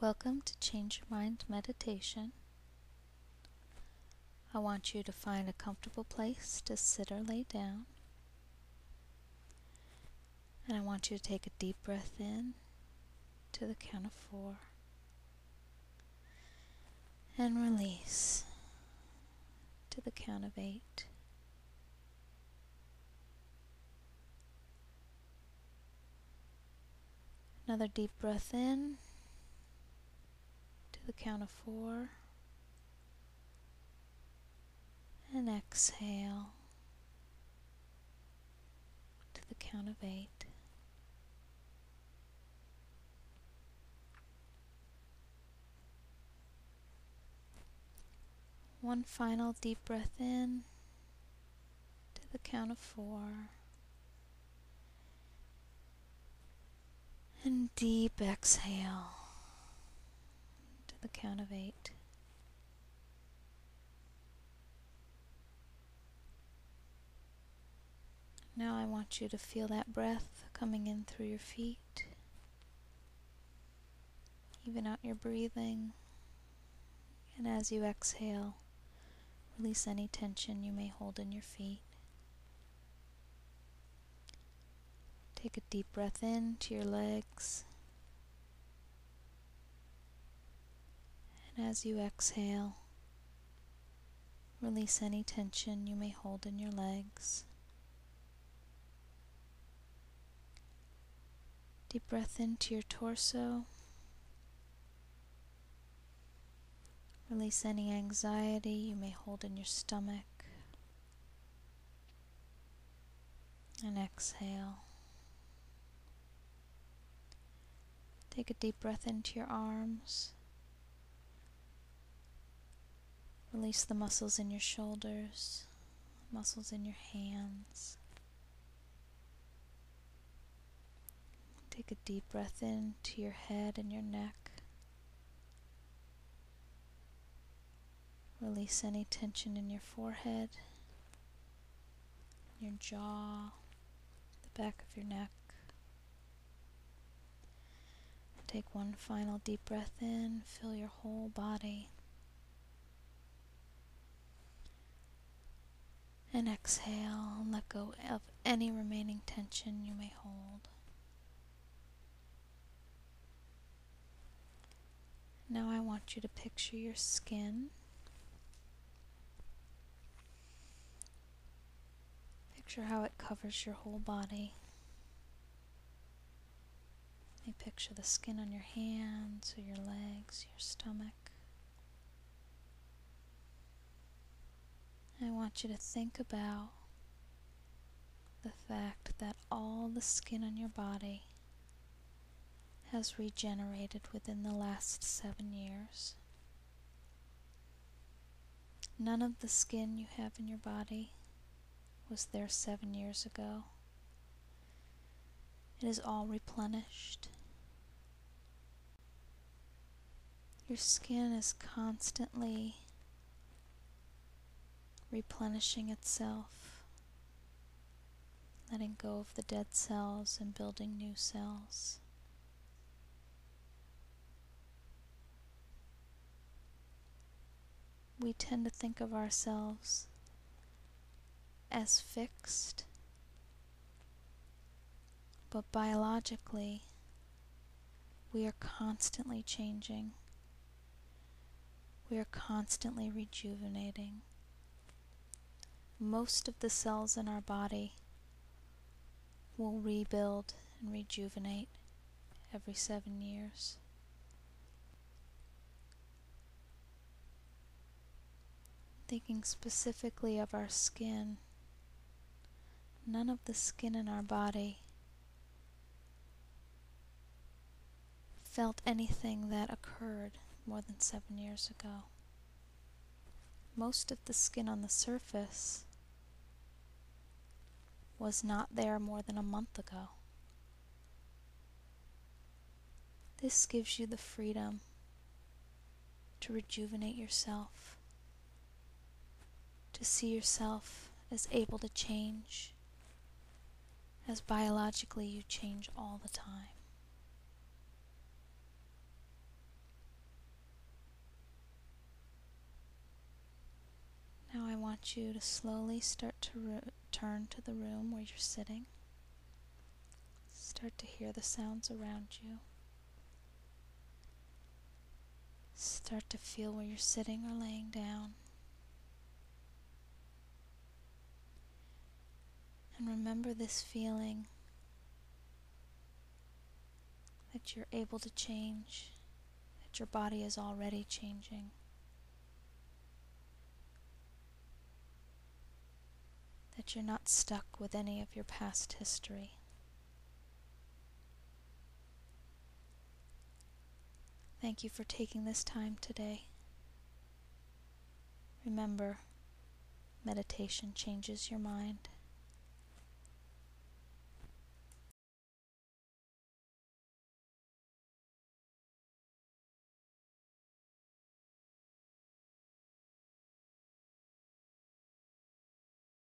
Welcome to Change Your Mind Meditation. I want you to find a comfortable place to sit or lay down. And I want you to take a deep breath in to the count of four and release to the count of eight. Another deep breath in to the count of four and exhale to the count of eight. One final deep breath in to the count of four. And deep exhale the count of eight. Now I want you to feel that breath coming in through your feet. Even out your breathing. And as you exhale, release any tension you may hold in your feet. Take a deep breath in to your legs. And as you exhale, release any tension you may hold in your legs. Deep breath into your torso. Release any anxiety you may hold in your stomach. And exhale. Take a deep breath into your arms. Release the muscles in your shoulders, muscles in your hands. Take a deep breath into your head and your neck. Release any tension in your forehead, your jaw, the back of your neck. Take one final deep breath in, fill your whole body. And exhale and let go of any remaining tension you may hold. Now I want you to picture your skin. Picture how it covers your whole body. You picture the skin on your hands or your legs, your stomach. I want you to think about the fact that all the skin on your body has regenerated within the last seven years. None of the skin you have in your body was there seven years ago. It is all replenished. Your skin is constantly replenishing itself, letting go of the dead cells and building new cells. We tend to think of ourselves as fixed but biologically, we are constantly changing. We are constantly rejuvenating. Most of the cells in our body will rebuild and rejuvenate every seven years. Thinking specifically of our skin, none of the skin in our body felt anything that occurred more than seven years ago. Most of the skin on the surface was not there more than a month ago. This gives you the freedom to rejuvenate yourself, to see yourself as able to change, as biologically you change all the time. Want you to slowly start to return to the room where you're sitting. Start to hear the sounds around you. Start to feel where you're sitting or laying down. And remember this feeling that you're able to change, that your body is already changing. You're not stuck with any of your past history. Thank you for taking this time today. Remember, meditation changes your mind.